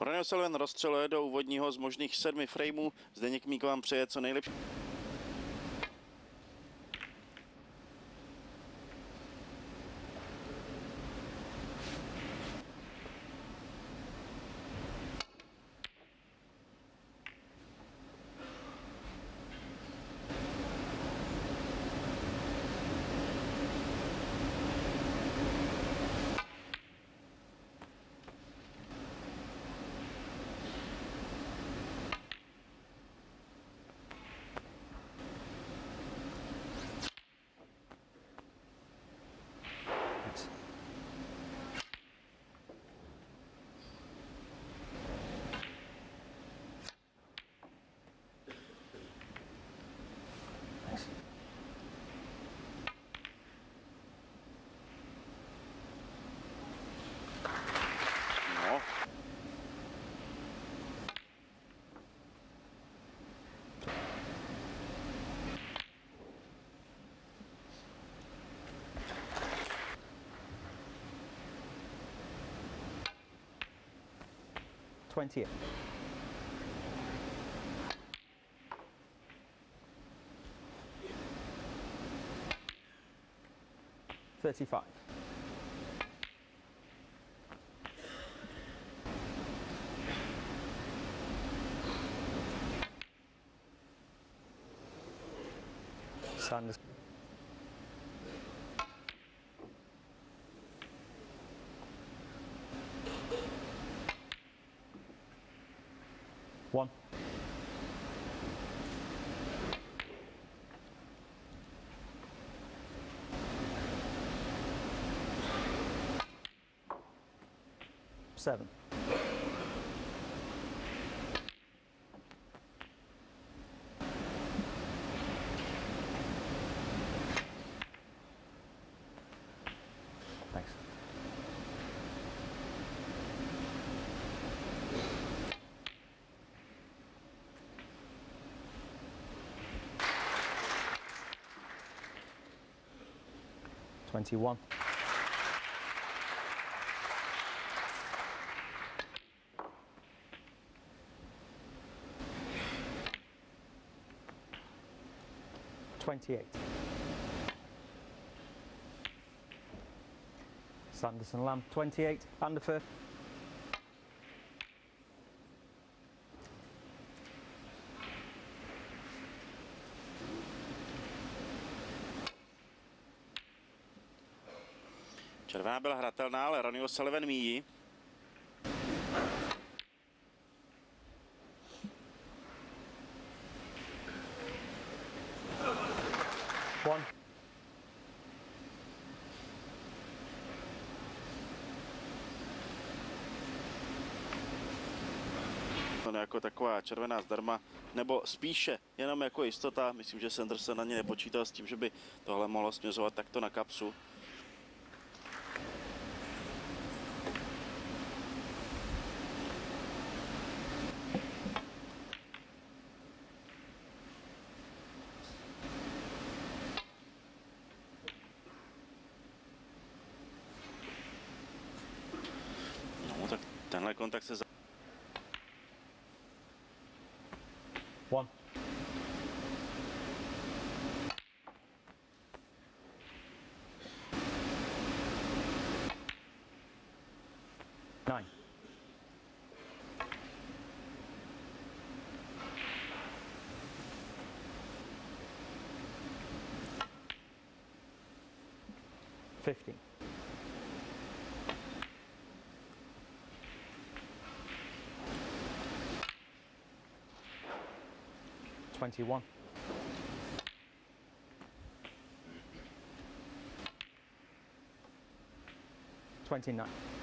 Ronnie O'Sullivan rozstřeluje do úvodního z možných sedmi frameů. Zdeněk Mík vám přeje co nejlepší. 20. Thirty-five. Sanders. Seven. Thanks. Twenty-one. Twenty-eight. Sanderson Lamb, 28, Anderfer. červená byla hratelná, ale Ronnie O'Sullivan míjí. Jako taková červená zdarma, nebo spíše jenom jako jistota. Myslím, že Sanderson ani nepočítal s tím, že by tohle mohlo směřovat takto na kapsu. 50. Twenty-one. Twenty-nine.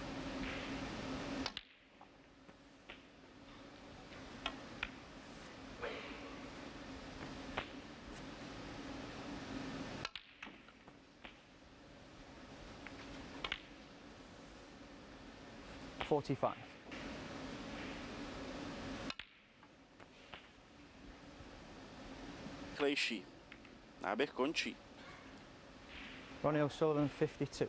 45. Clay Shee. Aberconchi. Ronnie O'Sullivan, 52.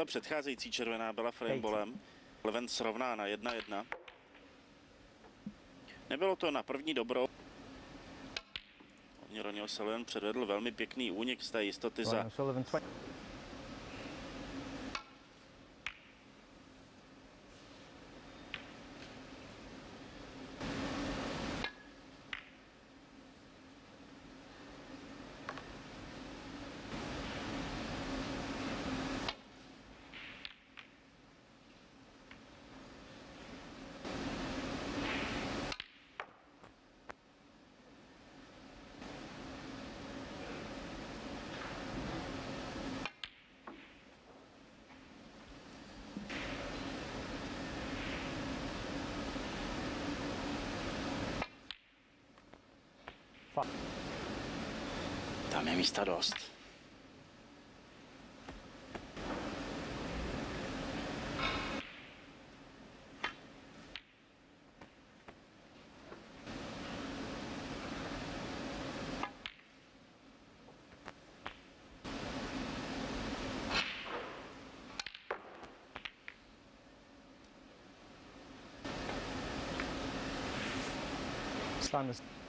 ta předcházející červená byla framebolem. Leven srovná na 1-1. Nebylo to na první dobrou. Ronnie O'Sullivan předvedl velmi pěkný únik z té jistoty za Tam je místa dost. Standards.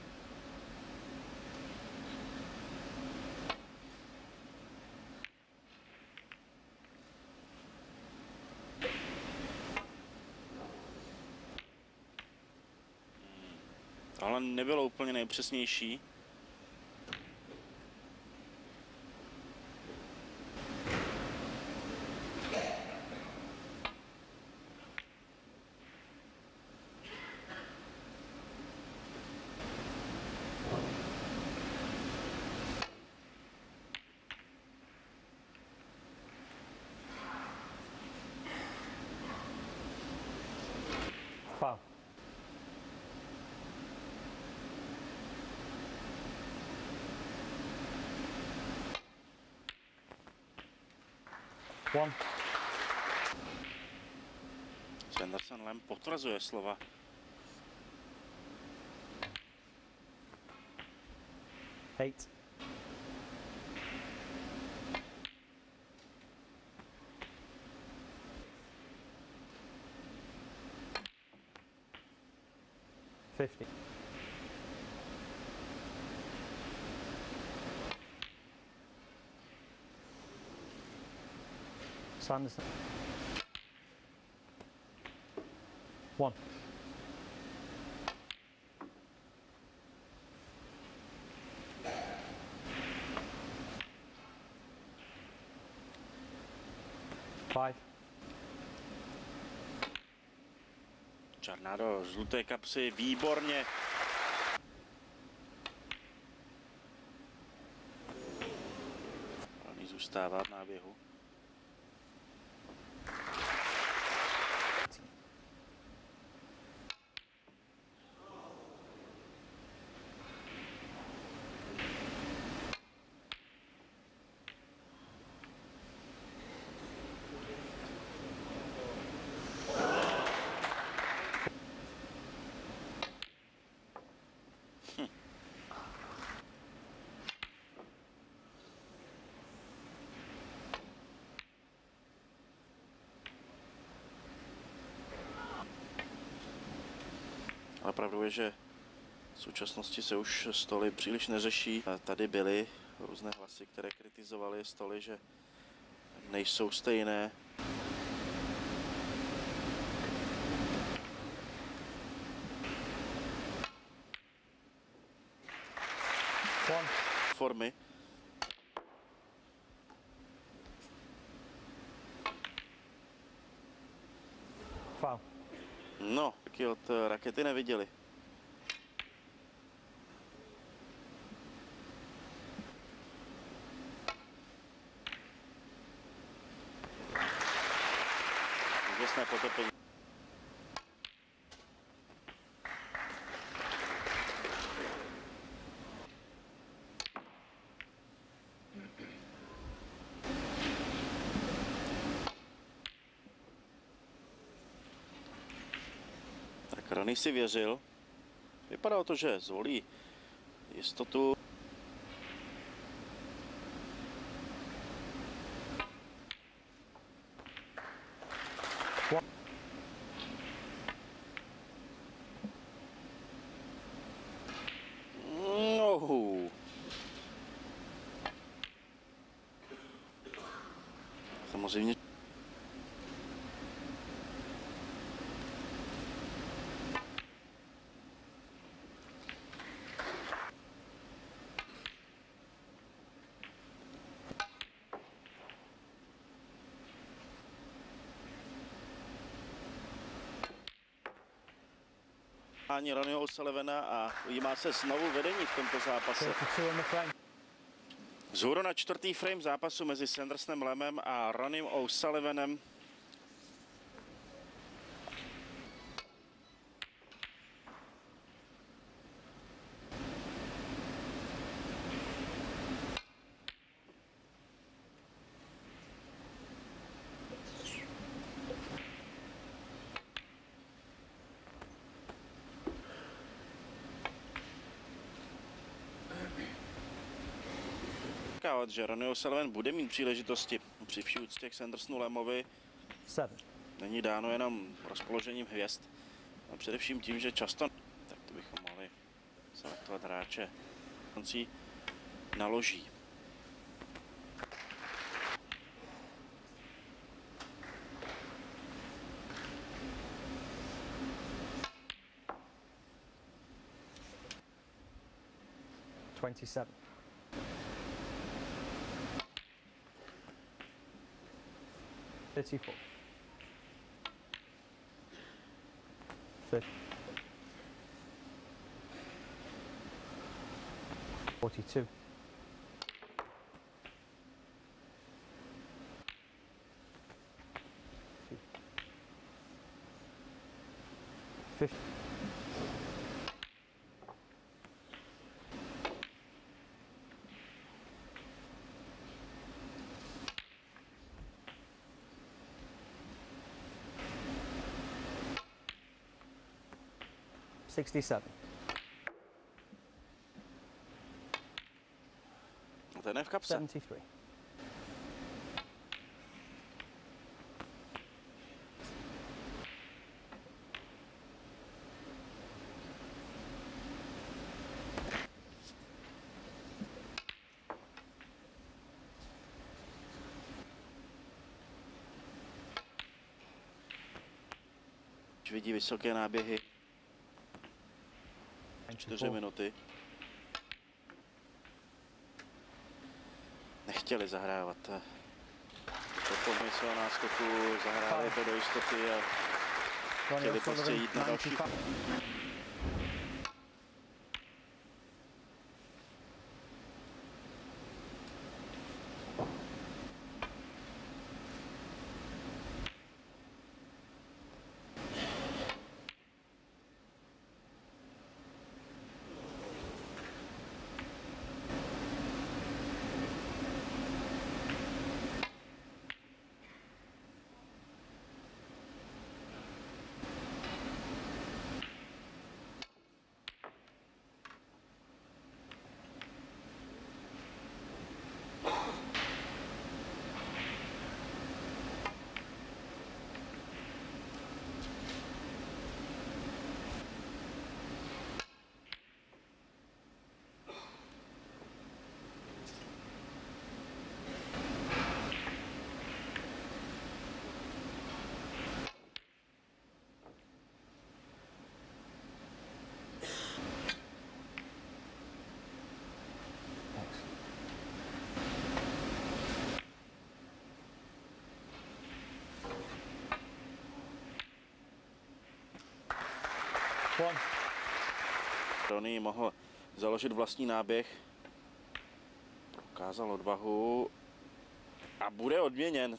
Ale nebylo úplně nejpřesnější. One. Sanderson Lem potvrzuje slova. Eight. Fifty. Sanderson. One. Five. Černá žluté kapsy, výborně. Ronnie zůstává v náběhu. Ale pravdou je, že v současnosti se už stoly příliš neřeší. Tady byly různé hlasy, které kritizovaly stoly, že nejsou stejné. One. Formy. Foul. No, taky od eh, rakety neviděli. Ronny si věřil. Vypadalo to, že zvolí jistotu. No. Samozřejmě Ani Ronnieho O'Sullivana a ujímá se znovu vedení v tomto zápase. 32 in the frame. Vzhůru na čtvrtý frame zápasu mezi Sandersonem Lemem a Ronim O'Sullivanem. Očekávat, že Ronnie O'Sullivan bude mít příležitosti při vší úctě k Sandersonu Lemovi. Není dáno jenom rozpoložením hvězd, ale především tím, že často, tak to bychom mohli selektovat hráče, naloží. Twenty-seven. 34. Thirty. 42. 50. Sixty-seven. A ten je v kapse. Seventy-three. Když vidí vysoké náběhy, čtyři 94. minuty. Nechtěli zahrávat. eh, To pomysl o náskoku, zahráli to do jistoty a chtěli prostě jít na další One. Ronnie mohl založit vlastní náběh. Prokázal odvahu a bude odměněn.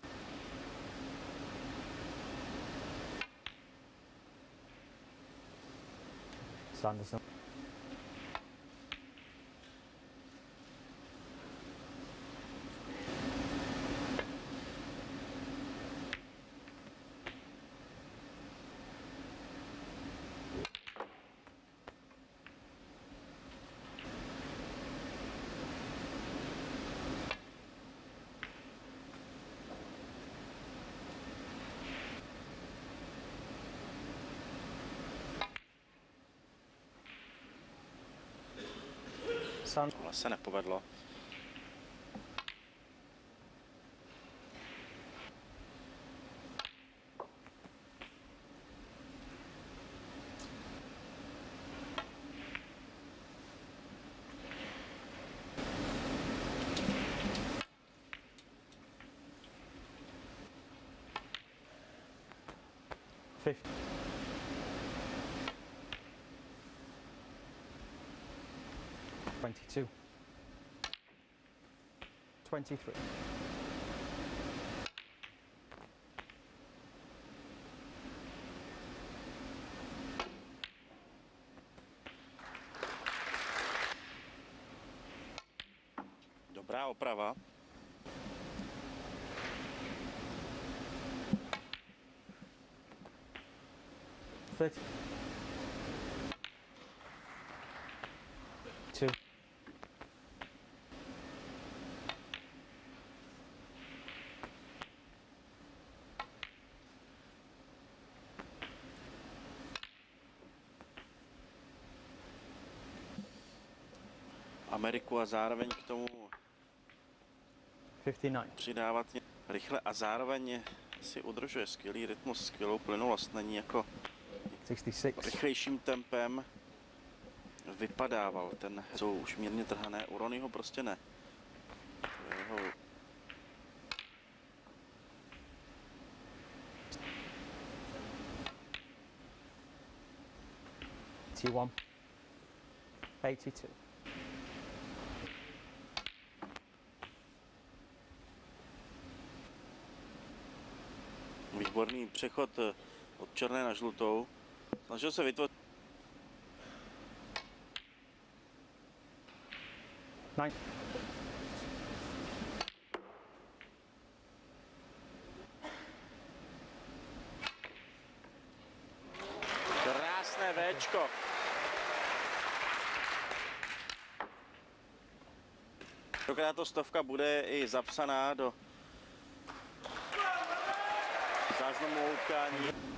Sanderson. Nepovedlo. Fifty. Twenty-two. 23. Добра оправа. Кстати. Ameriku a zároveň k tomu Fifty-nine. přidávat ně- rychle a zároveň si udržuje skvělý rytmus, skvělou plynulost. Není jako Sixty-six. rychlejším tempem vypadával. Ten jsou už mírně trhané, u Ronyho prostě ne. To je jeho Eighty-one. Eighty-two. Výborný přechod eh, od černé na žlutou. Snažil se vytvořit Nine. krásné Včko. Tentokrát to stovka bude i zapsaná do каждому уткани.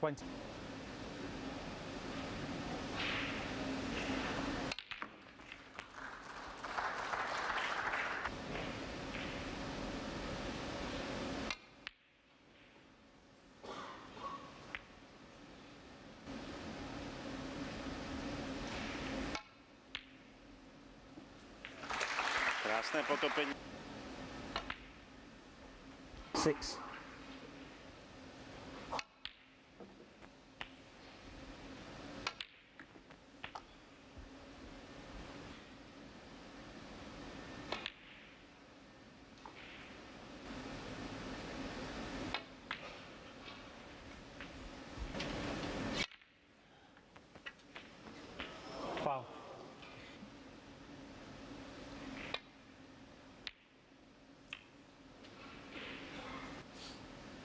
20. Krásné potopení. Six.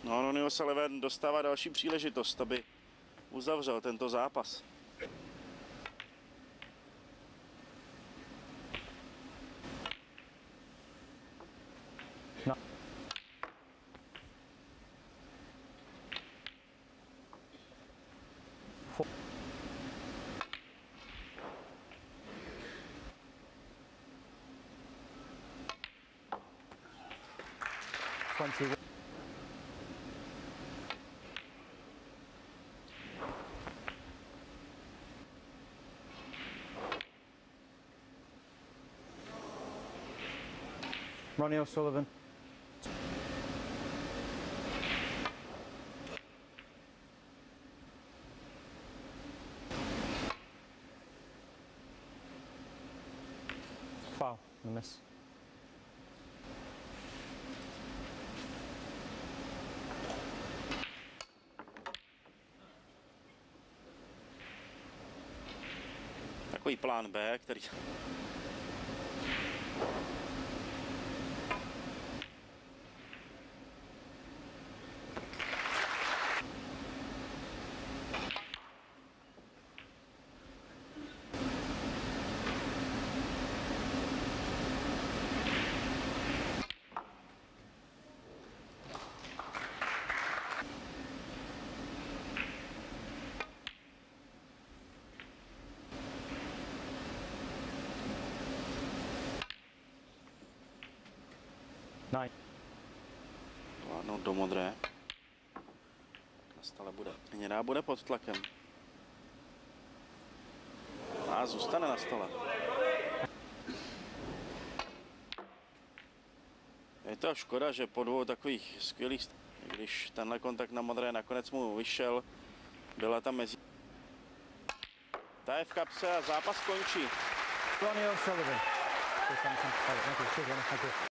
No, Ronnie Sullivan dostává další příležitost, aby uzavřel tento zápas. No. Four. Twenty. Ronnie O'Sullivan. Foul, the miss. Такой plan Б, который... Vládnout do modré. Na bude. Hnědá bude pod tlakem. A zůstane na stole. Je to škoda, že po dvou takových skvělých, když tenhle kontakt na modré nakonec mu vyšel, byla tam mezi... Ta je v kapse a zápas končí. Ronnie O'Sullivan.